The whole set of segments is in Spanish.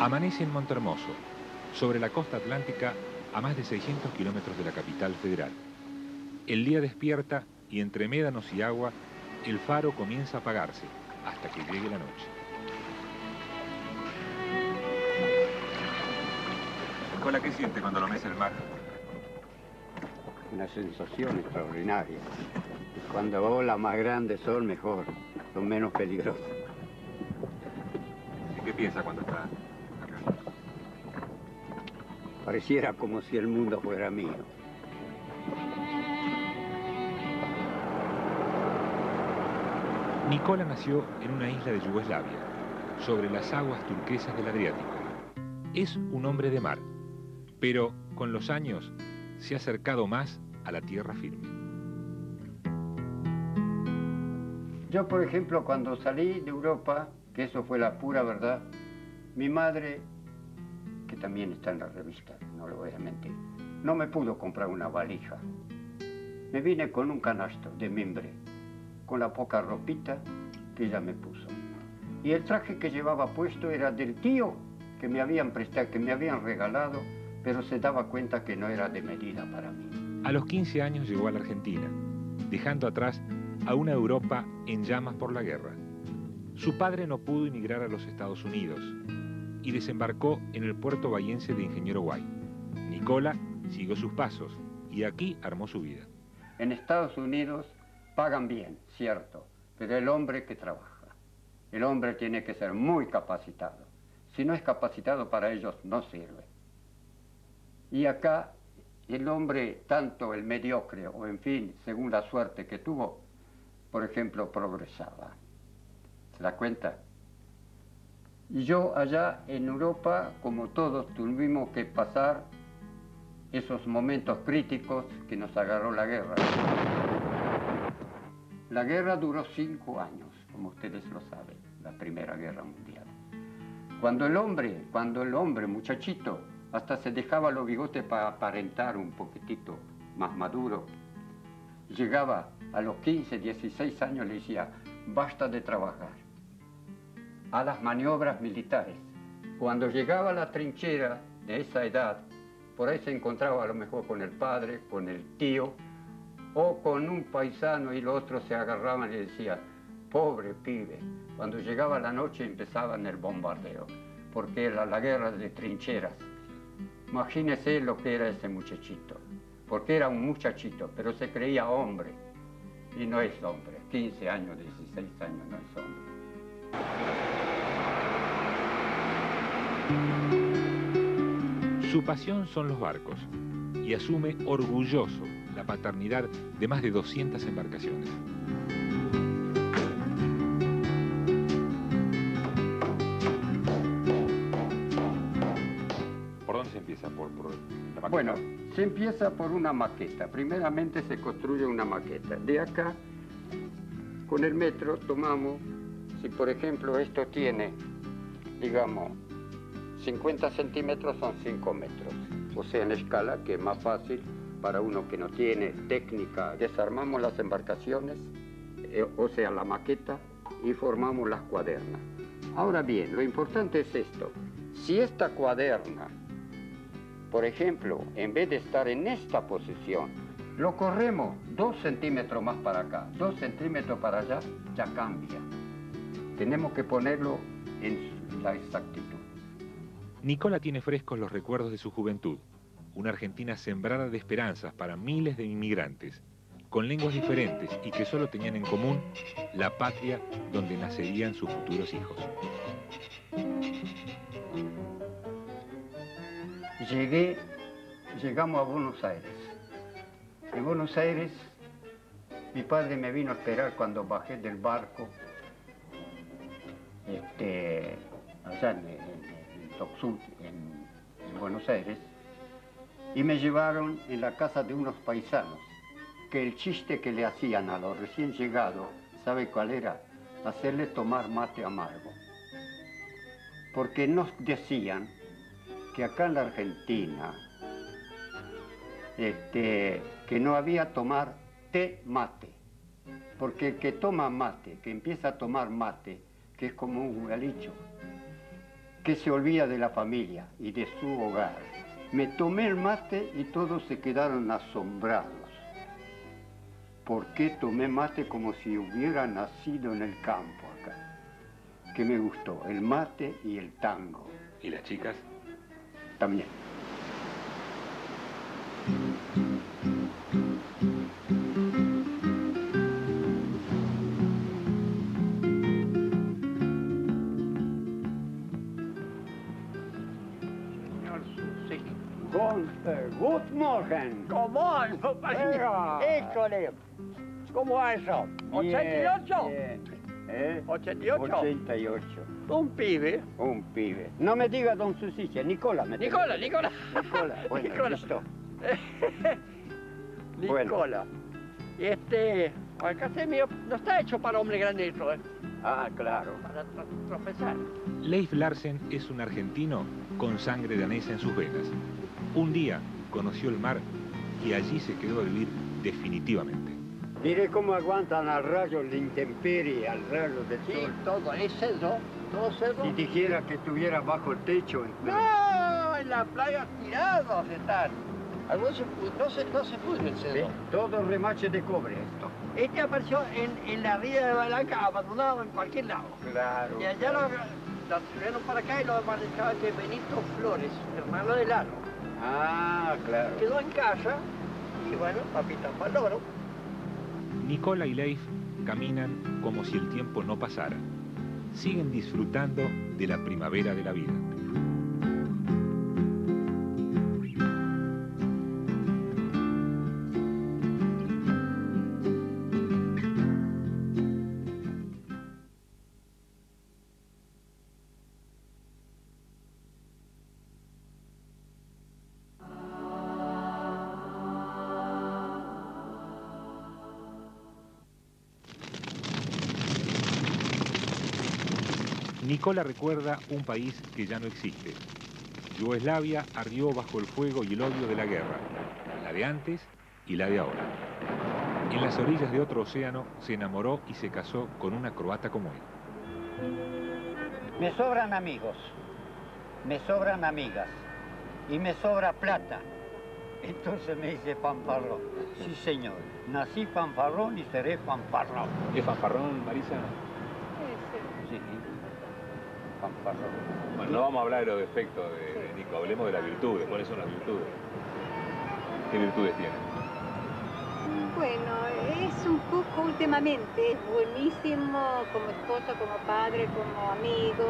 Amanece en Montermoso, sobre la costa atlántica a más de 600 kilómetros de la capital federal. El día despierta y entre médanos y agua, el faro comienza a apagarse hasta que llegue la noche. Hola, ¿qué siente cuando lo mece el mar? Una sensación extraordinaria. Cuando olas más grandes son mejor, son menos peligrosas. ¿Y qué piensa cuando está? Pareciera como si el mundo fuera mío. Nicola nació en una isla de Yugoslavia, sobre las aguas turquesas del Adriático. Es un hombre de mar, pero con los años se ha acercado más a la tierra firme. Yo, por ejemplo, cuando salí de Europa, que eso fue la pura verdad, mi madre, también está en la revista, no le voy a mentir, no me pudo comprar una valija. Me vine con un canasto de mimbre con la poca ropita que ella me puso. Y el traje que llevaba puesto era del tío que me habían prestado, que me habían regalado, pero se daba cuenta que no era de medida para mí. A los 15 años llegó a la Argentina, dejando atrás a una Europa en llamas por la guerra. Su padre no pudo emigrar a los Estados Unidos y desembarcó en el puerto bahiense de Ingeniero Guay. Nicola siguió sus pasos y aquí armó su vida. En Estados Unidos pagan bien, cierto, pero el hombre que trabaja, el hombre tiene que ser muy capacitado. Si no es capacitado para ellos, no sirve. Y acá el hombre, tanto el mediocre o en fin, según la suerte que tuvo, por ejemplo, progresaba. ¿Se da cuenta? Y yo allá en Europa, como todos, tuvimos que pasar esos momentos críticos que nos agarró la guerra. La guerra duró cinco años, como ustedes lo saben, la Primera Guerra Mundial. Cuando el hombre, cuando el hombre, muchachito, hasta se dejaba los bigotes para aparentar un poquitito más maduro, llegaba a los 15, 16 años, le decía, basta de trabajar, a las maniobras militares. Cuando llegaba a la trinchera de esa edad, por ahí se encontraba a lo mejor con el padre, con el tío, o con un paisano y los otros se agarraban y decían, pobre pibe. Cuando llegaba la noche empezaban el bombardeo, porque era la guerra de trincheras. Imagínese lo que era ese muchachito, porque era un muchachito, pero se creía hombre, y no es hombre, 15 años, 16 años no es hombre. Su pasión son los barcos, y asume orgulloso la paternidad de más de 200 embarcaciones. ¿Por dónde se empieza? ¿Por, la maqueta? Bueno, se empieza por una maqueta. Primeramente se construye una maqueta. De acá, con el metro, tomamos, si por ejemplo esto tiene, digamos, 50 centímetros son 5 metros. O sea, en escala, que es más fácil, para uno que no tiene técnica. Desarmamos las embarcaciones, eh, o sea, la maqueta, y formamos las cuadernas. Ahora bien, lo importante es esto. Si esta cuaderna, por ejemplo, en vez de estar en esta posición, lo corremos dos centímetros más para acá, dos centímetros para allá, ya cambia. Tenemos que ponerlo en la exactitud. Nicola tiene frescos los recuerdos de su juventud una Argentina sembrada de esperanzas para miles de inmigrantes, con lenguas diferentes y que solo tenían en común la patria donde nacerían sus futuros hijos. Llegué, llegamos a Buenos Aires. En Buenos Aires, mi padre me vino a esperar cuando bajé del barco, este, allá en, en, en Buenos Aires, y me llevaron en la casa de unos paisanos, que el chiste que le hacían a los recién llegados, ¿sabe cuál era? Hacerle tomar mate amargo. Porque nos decían que acá en la Argentina, este, que no había tomar té mate. Porque el que toma mate, que empieza a tomar mate, que es como un galicho, que se olvida de la familia y de su hogar. Me tomé el mate y todos se quedaron asombrados. ¿Por qué tomé mate como si hubiera nacido en el campo acá? Que me gustó, el mate y el tango. ¿Y las chicas? También. Good morning. God morgon, Ja. Híjole. ¿Cómo va eso? ¿88? Bien, ¿Eh? 88. 88. Un pibe. Un pibe. No me diga don Susiche, Nicola me Nicola, Nicola. Nicola, bueno, Nicola. listo. Nicola. Este, acá se mío, no está hecho para hombre grande esto, ¿eh? Ah, claro. Para tro- tropezar. Leif Larsen es un argentino con sangre danesa en sus venas. Un día conoció el mar y allí se quedó a vivir definitivamente. Mire cómo aguantan al rayo de intemperie, al rayo del Sí, sol. todo, es cerdo, todo cerdo. Si dijera que estuviera bajo el techo, entre- No, en la playa tirados están. Algunos se no se, no se pudre el ¿Sí? cerdo. todo remache de cobre esto. Este apareció en, en la ría de Balanca, abandonado en cualquier lado. Claro. Y allá lo, lo trajeron para acá y lo manejaba que Benito Flores, hermano de Lalo. Ah, claro. Quedó en casa y bueno, papita para el logro. Nicola y Leif caminan como si el tiempo no pasara. Siguen disfrutando de la primavera de la vida. Nicola recuerda un país que ya no existe. Yugoslavia ardió bajo el fuego y el odio de la guerra, la de antes y la de ahora. En las orillas de otro océano se enamoró y se casó con una croata como él. Me sobran amigos, me sobran amigas y me sobra plata. Entonces me dice fanfarrón. Sí, señor. Nací fanfarrón y seré fanfarrón. ¿Es fanfarrón, Marisa? Sí. Bueno, no vamos a hablar de los defectos de, de Nico, hablemos de las virtudes. ¿Cuáles son las virtudes? ¿Qué virtudes tiene? Bueno, es un poco últimamente, es buenísimo como esposo, como padre, como amigo.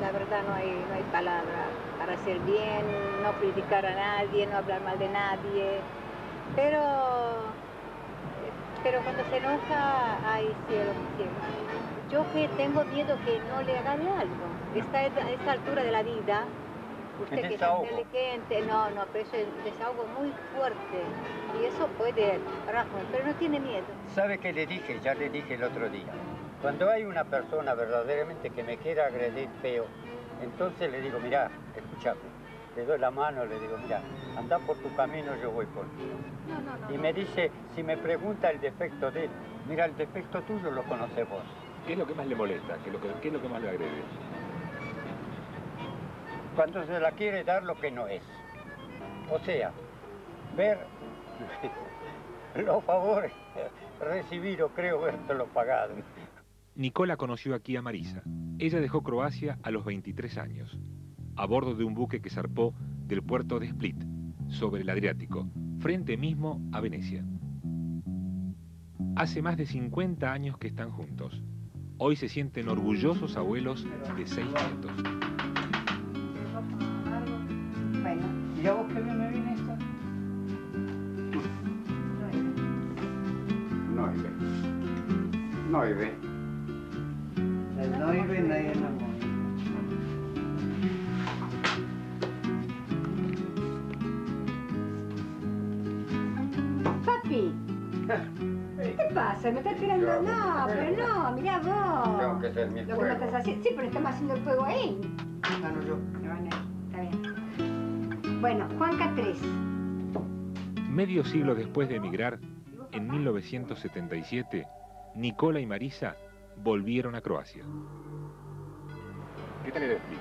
La verdad no hay, no hay palabra para hacer bien, no criticar a nadie, no hablar mal de nadie. Pero, pero cuando se enoja, ay cielo, cielo. Yo que tengo miedo que no le agarre algo. Esta, a esta altura de la vida, usted que es inteligente, no, no, pero es un desahogo muy fuerte. Y eso puede, pero no tiene miedo. ¿Sabe qué le dije? Ya le dije el otro día. Cuando hay una persona verdaderamente que me quiera agredir feo, entonces le digo, mira, escúchame. Le doy la mano, le digo, mira, anda por tu camino, yo voy por. No, no, no. Y me dice, si me pregunta el defecto de él, mira, el defecto tuyo lo conoces vos. ¿Qué es lo que más le molesta? ¿Qué es lo que, qué es lo que más le agrede? Cuando se la quiere dar lo que no es. O sea, ver los favores recibidos, creo vértelo pagado. Nicola conoció aquí a Marisa. Ella dejó Croacia a los 23 años, a bordo de un buque que zarpó del puerto de Split, sobre el Adriático, frente mismo a Venecia. Hace más de 50 años que están juntos. Hoy se sienten orgullosos abuelos de seis nietos. Bueno, ¿Y a vos qué bien me viene esta? Nueve. Nueve. El nueve nadie Papi, ¿qué te pasa? ¿Me estás tirando? Yo No, pero no, mirá vos. Tengo que hacer mi Lo que me estás haciendo. Sí, pero estamos haciendo el juego ahí. Gano yo. Bueno, está bien. Bueno, Juanca 3. Medio siglo después de emigrar, en 1977, Nicola y Marisa volvieron a Croacia. ¿Qué tal era Split?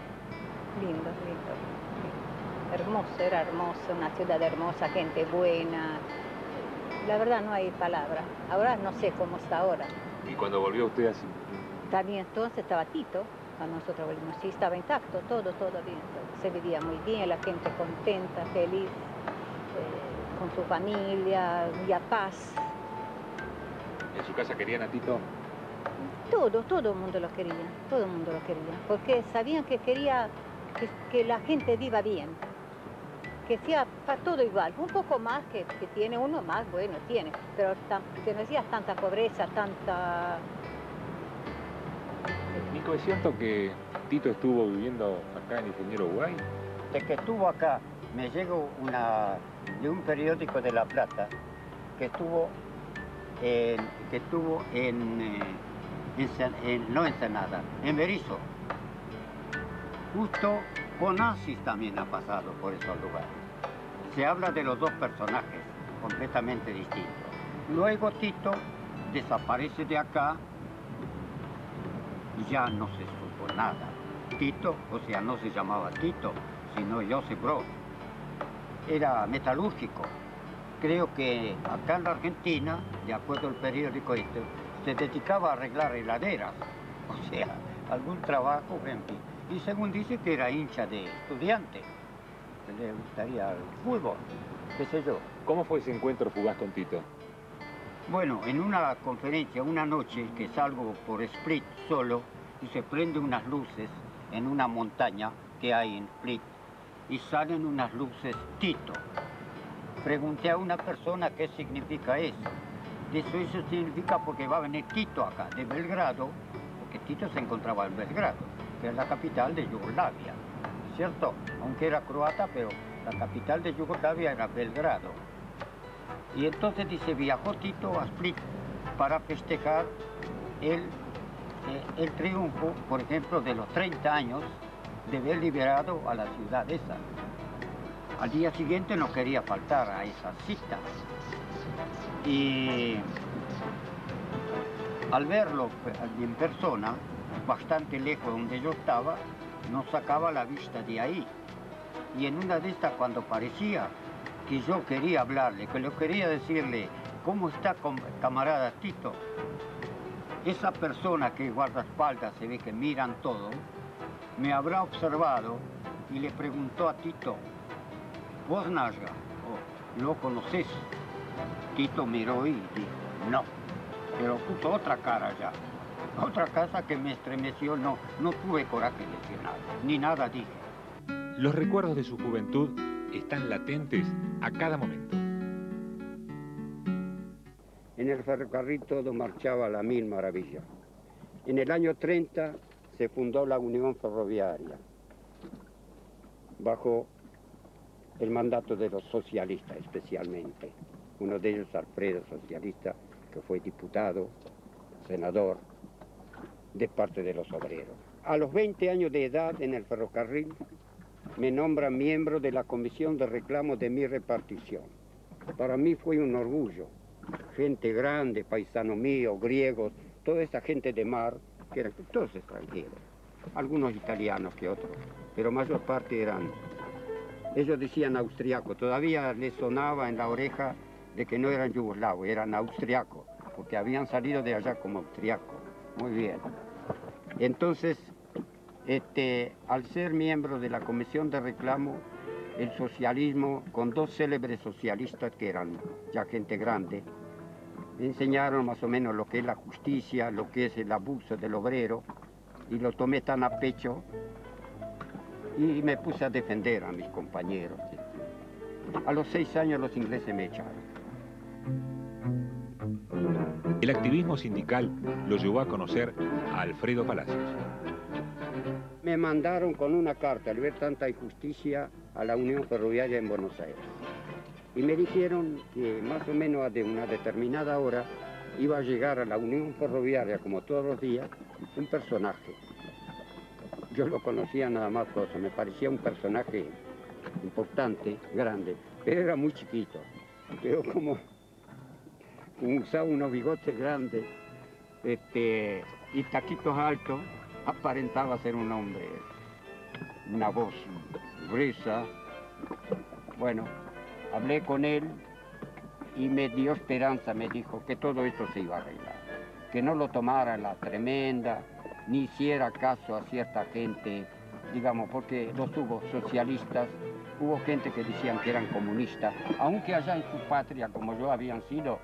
Lindo, lindo. Hermoso, era hermoso, una ciudad hermosa, gente buena. La verdad no hay palabra. Ahora no sé cómo está ahora. ¿Y cuando volvió usted así? También entonces estaba Tito, cuando nosotros volvimos, sí, estaba intacto, todo, todo bien. Se vivía muy bien, la gente contenta, feliz, eh, con su familia, y a paz. ¿En su casa querían a Tito? Todo, todo el mundo lo quería, todo el mundo lo quería, porque sabían que quería que, que la gente viva bien, que sea para todo igual, un poco más que, que tiene uno más, bueno, tiene, pero tam- que no sea tanta pobreza, tanta... Nico, ¿es cierto que Tito estuvo viviendo acá en Ingeniero Uruguay? De que estuvo acá, me llegó una, de un periódico de La Plata que estuvo en, que estuvo en, eh, en en- no en Senada, en Berizo. Justo Onassis también ha pasado por esos lugares. Se habla de los dos personajes completamente distintos. Luego Tito desaparece de acá y ya no se supo nada. Tito, o sea, no se llamaba Tito, sino Joseph Broz. Era metalúrgico. Creo que acá en la Argentina, de acuerdo al periódico este, se dedicaba a arreglar heladeras. O sea, algún trabajo, en fin. Y según dice que era hincha de estudiante, que le gustaría el fútbol, qué sé yo. ¿Cómo fue ese encuentro fugaz con Tito? Bueno, en una conferencia, una noche que salgo por Split solo y se prenden unas luces en una montaña que hay en Split y salen unas luces Tito. Pregunté a una persona qué significa eso. Dice, eso significa porque va a venir Tito acá, de Belgrado, porque Tito se encontraba en Belgrado, que es la capital de Yugoslavia, ¿cierto? Aunque era croata, pero la capital de Yugoslavia era Belgrado. Y entonces dice, viajó Tito a Split para festejar el, eh, el triunfo, por ejemplo, de los 30 años de haber liberado a la ciudad esa. Al día siguiente no quería faltar a esa cita. Y al verlo pues, en persona, bastante lejos donde yo estaba, no sacaba la vista de ahí. Y en una de estas, cuando parecía que yo quería hablarle, que yo quería decirle, ¿cómo está camarada Tito? Esa persona que guardaespaldas se ve que miran todo, me habrá observado y le preguntó a Tito, ¿vos Nasga? Oh, ¿Lo conoces? Tito miró y dijo, no, pero puso otra cara ya. Otra casa que me estremeció, no, no tuve coraje de decir nada, ni nada dije. Los recuerdos de su juventud están latentes a cada momento. En el ferrocarril todo marchaba a la mil maravillas. En el año 30 se fundó la Unión Ferroviaria, bajo el mandato de los socialistas especialmente. Uno de ellos, Alfredo, socialista, que fue diputado, senador, de parte de los obreros. A los 20 años de edad en el ferrocarril me nombran miembro de la comisión de reclamo de mi repartición. Para mí fue un orgullo. Gente grande, paisano mío, griegos, toda esa gente de mar, que eran todos extranjeros. Algunos italianos que otros, pero mayor parte eran... Ellos decían austriaco, todavía les sonaba en la oreja de que no eran yugoslavos, eran austriacos, porque habían salido de allá como austriacos. Muy bien. Entonces, este, al ser miembro de la comisión de reclamo, el socialismo, con dos célebres socialistas que eran ya gente grande, me enseñaron más o menos lo que es la justicia, lo que es el abuso del obrero, y lo tomé tan a pecho y me puse a defender a mis compañeros. A los seis años los ingleses me echaron. El activismo sindical lo llevó a conocer a Alfredo Palacios. Me mandaron con una carta al ver tanta injusticia a la Unión Ferroviaria en Buenos Aires. Y me dijeron que más o menos a de una determinada hora iba a llegar a la Unión Ferroviaria, como todos los días, un personaje. Yo lo conocía nada más cosa, me parecía un personaje importante, grande, pero era muy chiquito. Pero como usaba unos bigotes grandes este, y taquitos altos, aparentaba ser un hombre, una voz gruesa. Bueno, hablé con él y me dio esperanza, me dijo que todo esto se iba a arreglar, que no lo tomara la tremenda, ni hiciera caso a cierta gente, digamos, porque los hubo socialistas, hubo gente que decían que eran comunistas, aunque allá en su patria, como yo, habían sido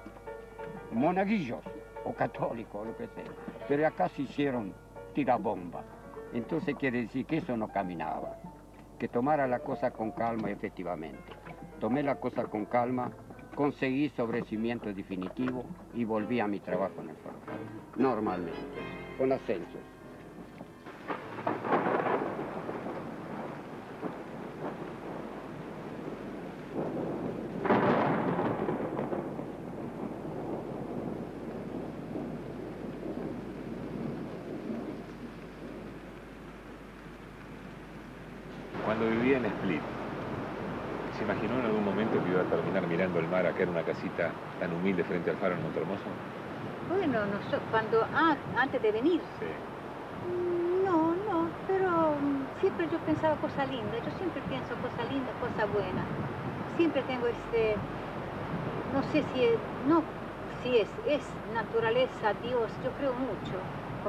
monaguillos o católicos, lo que sea, pero acá se hicieron tirabomba. Entonces quiere decir que eso no caminaba, que tomara la cosa con calma efectivamente. Tomé la cosa con calma, conseguí sobrecimiento definitivo y volví a mi trabajo en el ferrocarril, normalmente, con ascensos. Cuando vivía en Split, ¿se imaginó en algún momento que iba a terminar mirando el mar acá en una casita tan humilde frente al faro en Montermoso? Bueno, no sé, cuando, ah, antes de venir. Sí. No, no, pero mm, siempre yo pensaba cosas lindas, yo siempre pienso cosas lindas, cosas buenas. Siempre tengo este, no sé si es, no, si es, es naturaleza, Dios, yo creo mucho.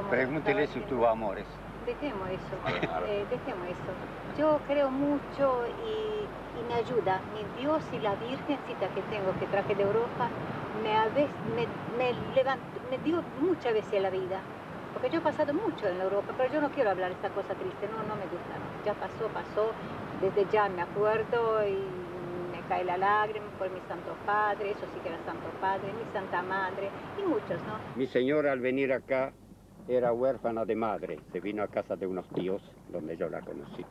Pregúntele si tuvo amores. Dejemos eso, eh, dejemos eso. Yo creo mucho y, y me ayuda. Mi Dios y la Virgencita que tengo, que traje de Europa, me, a me, me, levant- me dio muchas veces la vida. Porque yo he pasado mucho en Europa, pero yo no quiero hablar esta cosa triste, no, no me gusta. no. Ya pasó, pasó, desde ya me acuerdo y me cae la lágrima por mi Santo Padre, eso sí que era Santo Padre, mi Santa Madre y muchos, ¿no? Mi señora al venir acá era huérfana de madre. Se vino a casa de unos tíos donde yo la conocí.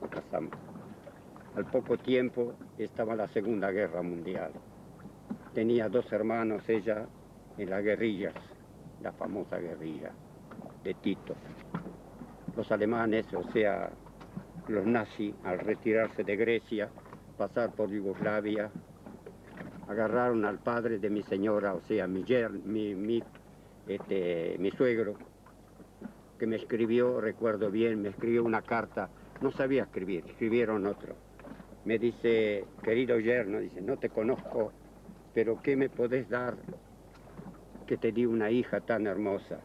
Nos casamos. Al poco tiempo estaba la Segunda Guerra Mundial. Tenía dos hermanos ella en las guerrillas, la famosa guerrilla de Tito. Los alemanes, o sea, los nazis, al retirarse de Grecia, pasar por Yugoslavia, agarraron al padre de mi señora, o sea, mi, mi, mi, este, mi suegro, que me escribió, recuerdo bien, me escribió una carta, no sabía escribir, escribieron otro. Me dice, querido yerno, dice, no te conozco, pero ¿qué me podés dar que te di una hija tan hermosa?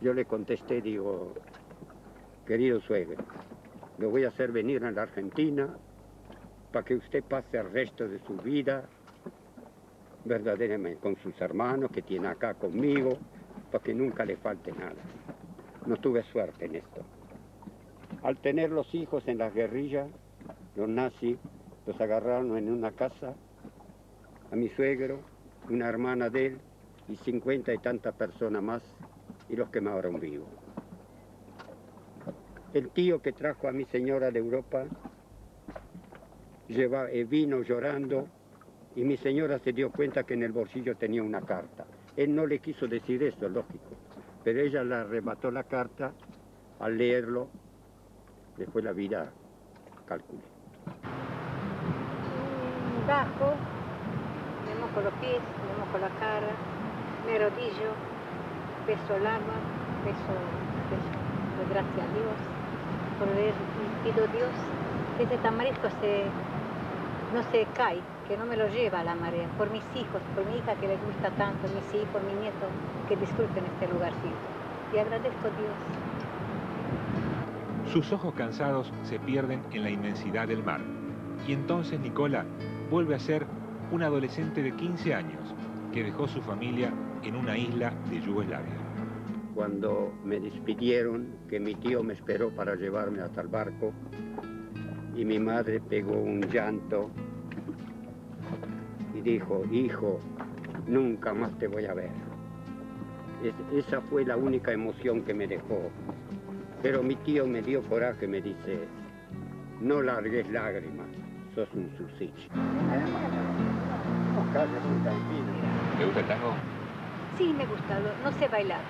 Yo le contesté, digo, querido suegro, lo voy a hacer venir a la Argentina para que usted pase el resto de su vida verdaderamente con sus hermanos que tiene acá conmigo, para que nunca le falte nada. No tuve suerte en esto. Al tener los hijos en las guerrillas, los nazis los agarraron en una casa, a mi suegro, una hermana de él y cincuenta y tantas personas más, y los quemaron vivos. El tío que trajo a mi señora de Europa lleva, eh, vino llorando y mi señora se dio cuenta que en el bolsillo tenía una carta. Él no le quiso decir eso, lógico, pero ella le arrebató la carta al leerlo, le fue la vida, calculé. Mm, Bajo, me mojo los pies, me mojo la cara, me rodillo, beso el agua, beso, doy gracias a Dios por ver pido Dios. Este tamarisco se, no se cae, que no me lo lleva a la marea, por mis hijos, por mi hija que le gusta tanto, mis hijos, mi nieto, que disfruten este lugarcito. Y agradezco a Dios. Sus ojos cansados se pierden en la inmensidad del mar. Y entonces Nicola vuelve a ser un adolescente de 15 años que dejó su familia en una isla de Yugoslavia. Cuando me despidieron, que mi tío me esperó para llevarme hasta el barco, y mi madre pegó un llanto dijo, hijo, nunca más te voy a ver. Es- esa fue la única emoción que me dejó. Pero mi tío me dio coraje, me dice, no largues lágrimas, sos un susichi. ¿Te gusta el tango? Sí, me gusta, no sé bailar.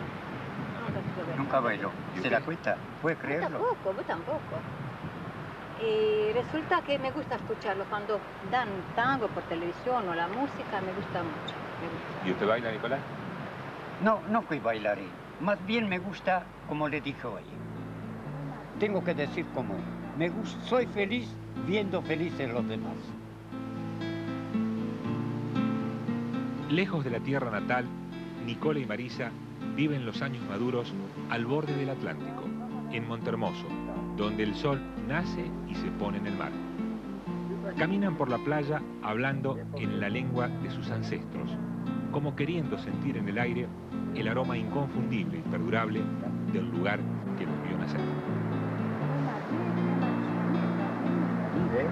Nunca sé bailar. Nunca bailó. ¿Y ¿Se usted? cuenta? ¿Puede Vos creerlo? tampoco, vos tampoco. Y resulta que me gusta escucharlo cuando dan tango por televisión o la música, me gusta mucho. me gusta. ¿Y usted baila, Nicolás? No, no que bailaré. Más bien me gusta, como le dije hoy, tengo que decir como me soy feliz viendo felices los demás. Lejos de la tierra natal, Nicola y Marisa viven los años maduros al borde del Atlántico, en Montermoso, donde el sol nace y se pone en el mar. Caminan por la playa hablando en la lengua de sus ancestros, como queriendo sentir en el aire el aroma inconfundible y perdurable del lugar que los vio nacer. ¿eh?